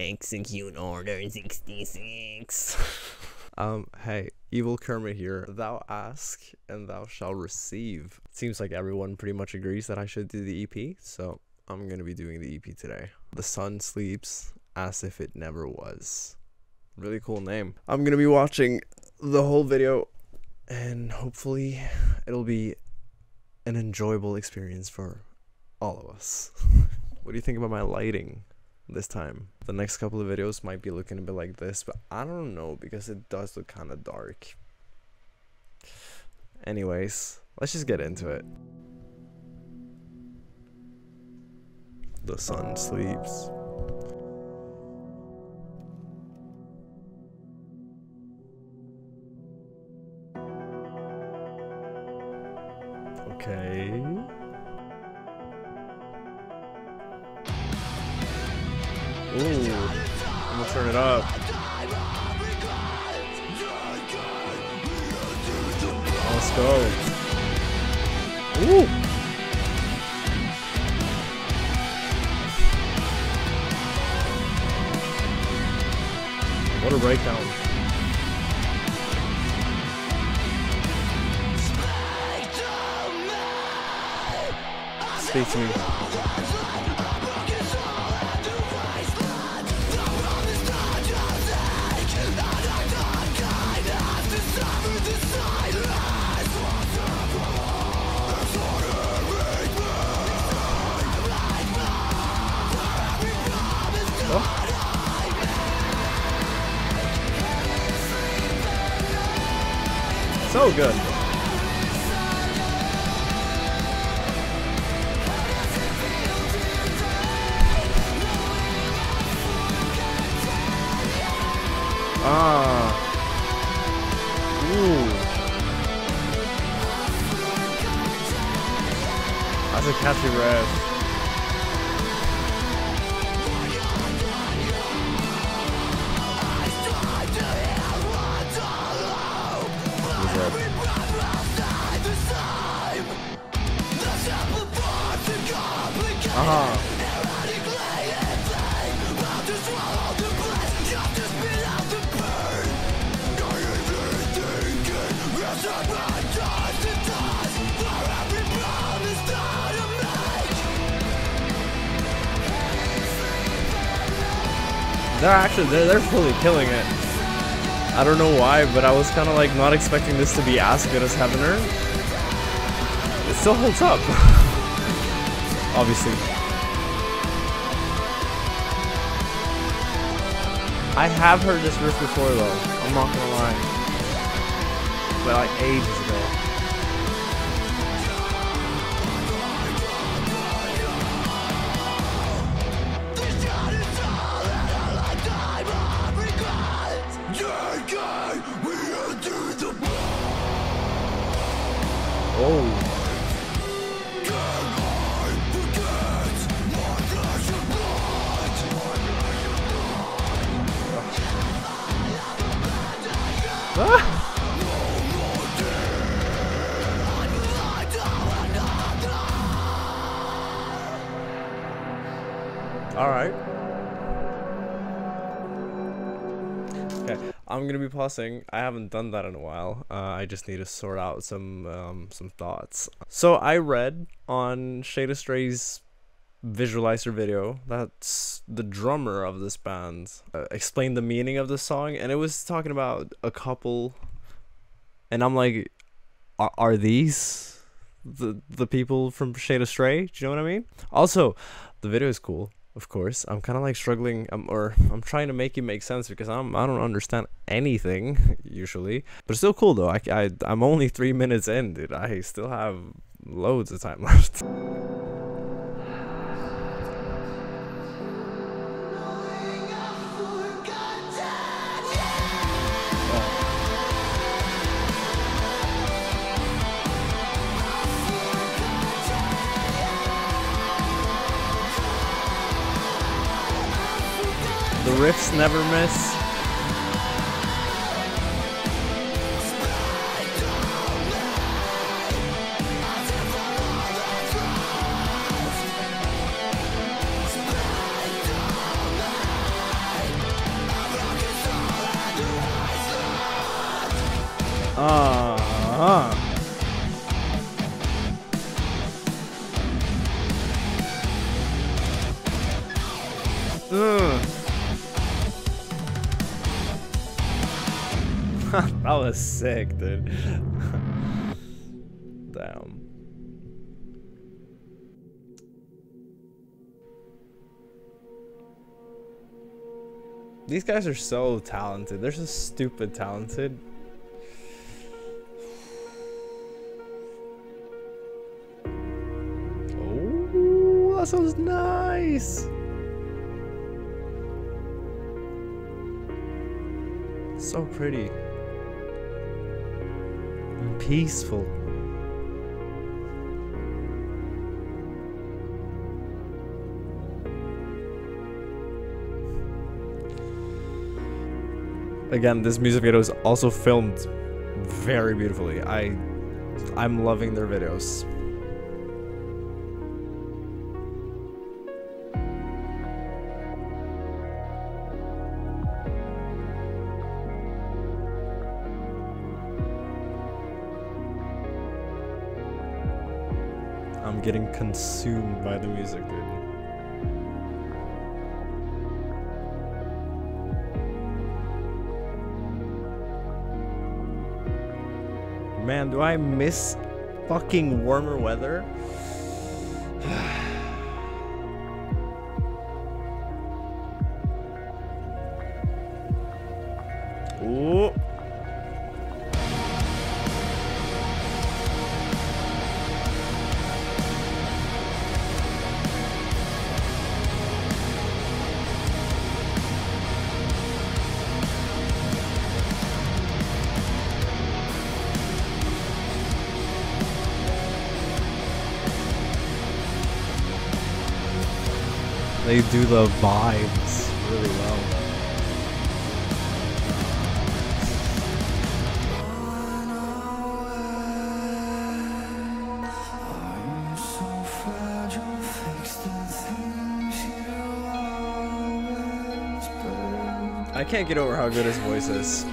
Execute Order 66. Um, hey, evil Kermit here. Thou ask and thou shall receive. Seems like everyone pretty much agrees that I should do the EP, so I'm gonna be doing the EP today. The sun sleeps as if it never was. Really cool name. I'm gonna be watching the whole video and hopefully it'll be an enjoyable experience for all of us. what do you think about my lighting? This time. The next couple of videos might be looking a bit like this, but I don't know because it does look kind of dark. Anyways, let's just get into it. The sun sleeps. Okay. Ooh, I'm gonna turn it up. Let's go. Ooh. What a breakdown. Speak to me. Good. Ah. Ooh. That's a catchy riff. Aha. They're actually they're they're fully killing it. I don't know why, but I was kind of like not expecting this to be as good as Heavener. It still holds up. Obviously. I have heard this riff before though. I'm not gonna lie. But like ages ago. All right. Okay, I'm gonna be pausing. I haven't done that in a while. Uh, I just need to sort out some um, some thoughts. So I read on Shade Astray's visualizer video that's the drummer of this band uh, explained the meaning of the song, and it was talking about a couple. And I'm like, are, are these the the people from Shade Astray? Do you know what I mean? Also, the video is cool of course i'm kind of like struggling um, or i'm trying to make it make sense because i'm i don't understand anything usually. But still cool though. I, I i'm only three minutes in dude. I still have loads of time left never miss that was sick, dude. Damn. These guys are so talented. They're so stupid talented. Oh, that sounds nice. So pretty. Peaceful. Again, this music video is also filmed very beautifully. I I'm loving their videos. Getting consumed by the music, dude. Man, do I miss fucking warmer weather? They do the vibes really well. I can't get over how good his voice is.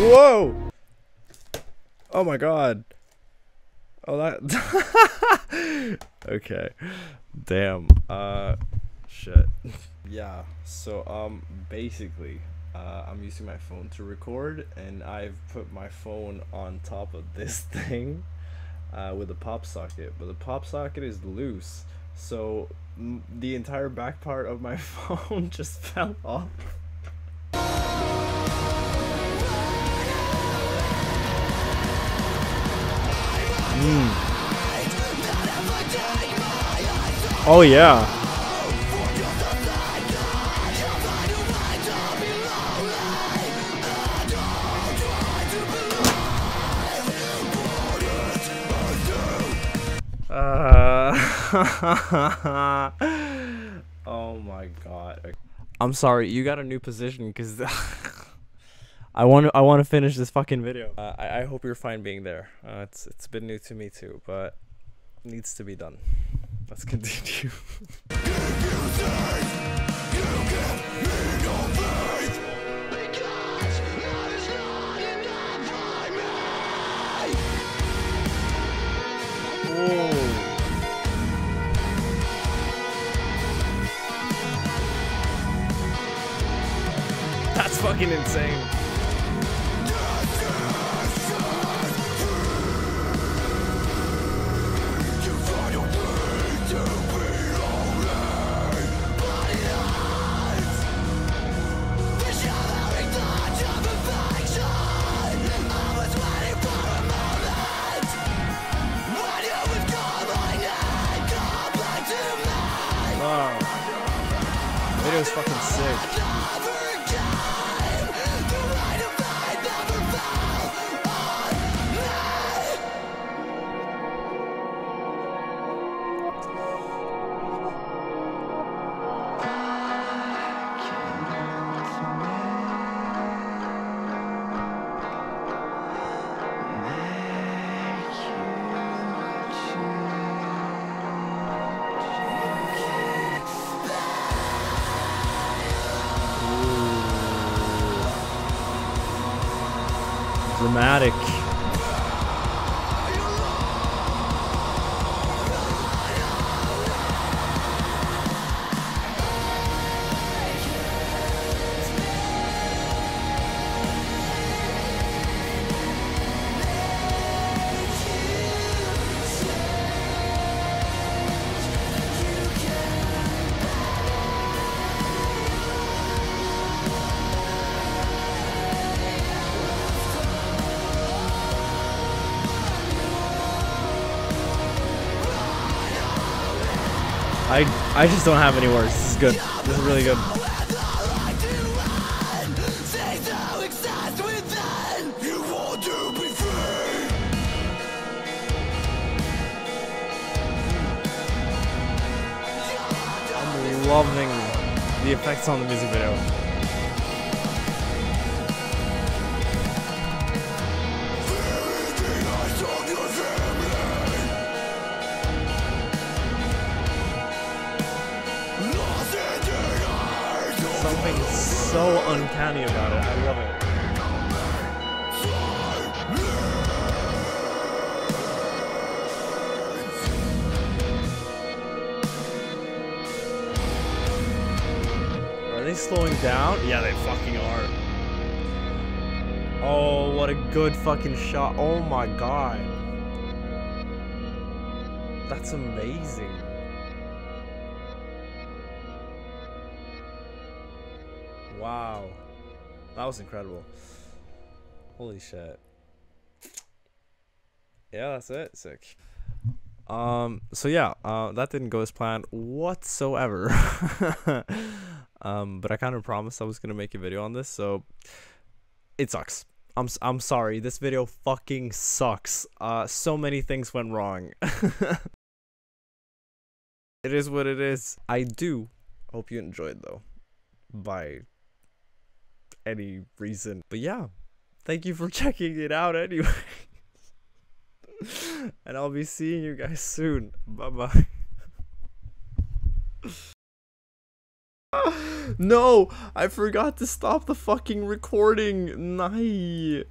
Whoa! Oh my god. Oh that Okay. Damn. Uh shit. yeah. So um basically uh, I'm using my phone to record and I've put my phone on top of this thing uh, with a pop socket but the pop socket is loose so the entire back part of my phone just fell off Oh yeah. Uh, oh my god. I'm sorry, you got a new position because I want to I want to finish this fucking video. Uh, I I hope you're fine being there. Uh, it's it's been new to me too, but needs to be done. Let's continue. That's fucking insane. Video's fucking sick. Dramatic. I I just don't have any words. This is good. This is really good. I'm loving the effects on the music video. So uncanny about it. I love it. Are they slowing down? Yeah, they fucking are. Oh, what a good fucking shot. Oh my god. That's amazing. Was incredible. Holy shit. Yeah, that's it. Sick. Um so yeah, uh that didn't go as planned whatsoever. um but I kind of promised I was to make a video on this, so it sucks. I'm I'm sorry. This video fucking sucks. Uh so many things went wrong. it is what it is. I do hope you enjoyed though. By any reason. But yeah, thank you for checking it out anyway. and I'll be seeing you guys soon. Bye bye. no, I forgot to stop the fucking recording. Nah.